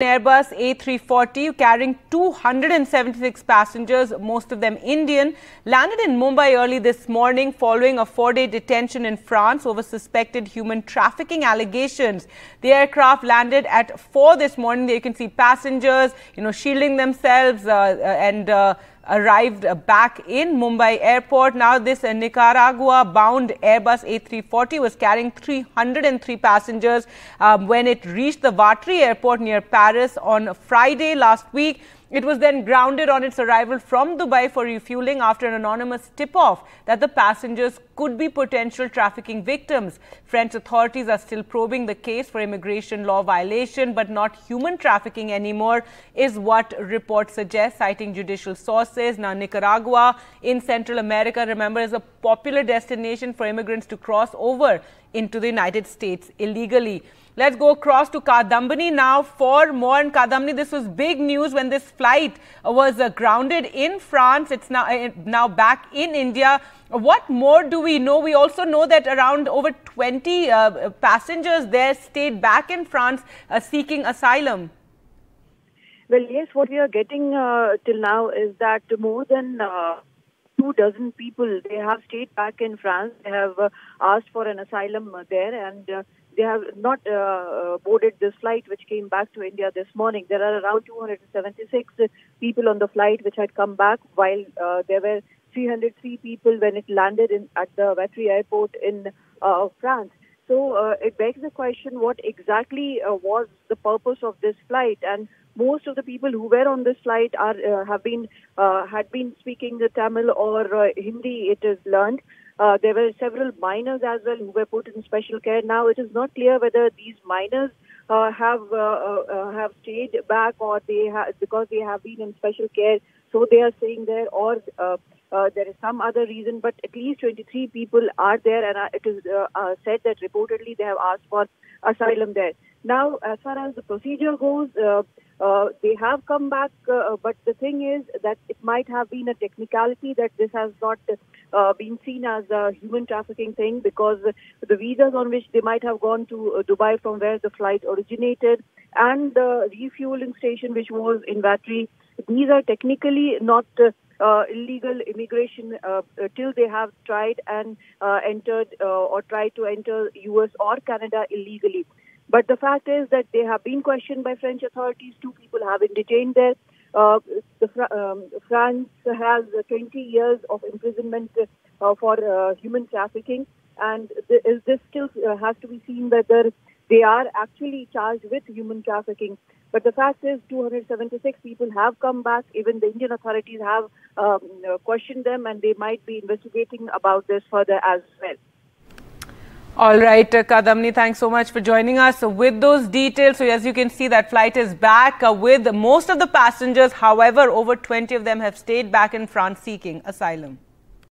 Airbus A340 carrying 276 passengers, most of them Indian, landed in Mumbai early this morning following a four-day detention in France over suspected human trafficking allegations. The aircraft landed at 4 this morning. There you can see passengers, you know, shielding themselves uh, uh and uh, arrived back in Mumbai airport. Now this uh, Nicaragua-bound Airbus A340 was carrying 303 passengers um, when it reached the Vatry airport near Paris on Friday last week. It was then grounded on its arrival from Dubai for refueling after an anonymous tip-off that the passengers could be potential trafficking victims. French authorities are still probing the case for immigration law violation, but not human trafficking anymore, is what reports suggest, citing judicial sources. Now, Nicaragua in Central America, remember, is a popular destination for immigrants to cross over into the United States illegally. Let's go across to Kadambini now for more. And Kadambini, this was big news when this flight was uh, grounded in France. It's now, uh, now back in India. What more do we know? We also know that around over 20 uh, passengers there stayed back in France uh, seeking asylum. Well, yes, what we are getting uh, till now is that more than uh, two dozen people, they have stayed back in France. They have uh, asked for an asylum there and uh, they have not uh, uh, boarded this flight which came back to India this morning. There are around 276 people on the flight which had come back while there were 303 people when it landed in, at the Vatry airport in France. So it begs the question what exactly was the purpose of this flight and most of the people who were on this flight are have been had been speaking the Tamil or Hindi it is learned uh, there were several minors as well who were put in special care. Now it is not clear whether these minors uh, have uh, uh, uh have stayed back or they because they have been in special care, so they are staying there, or uh, there is some other reason. But at least 23 people are there, and it is said that reportedly they have asked for asylum there. Now, as far as the procedure goes. Uh, they have come back, uh, but the thing is that it might have been a technicality that this has not uh, been seen as a human trafficking thing because the visas on which they might have gone to uh, Dubai from where the flight originated and the refueling station which was in Vatry, these are technically not uh, uh, illegal immigration uh, uh, till they have tried and uh, entered uh, or tried to enter US or Canada illegally. But the fact is that they have been questioned by French authorities. Two people have been detained there. Uh, the, um, France has 20 years of imprisonment uh, for uh, human trafficking, and th- this still uh, has to be seen whether they are actually charged with human trafficking. But the fact is, 276 people have come back. Even the Indian authorities have um, questioned them, and they might be investigating about this further as well. All right, uh, Kadamni, thanks so much for joining us with those details. So as you can see, that flight is back uh, with most of the passengers. However, over 20 of them have stayed back in France seeking asylum.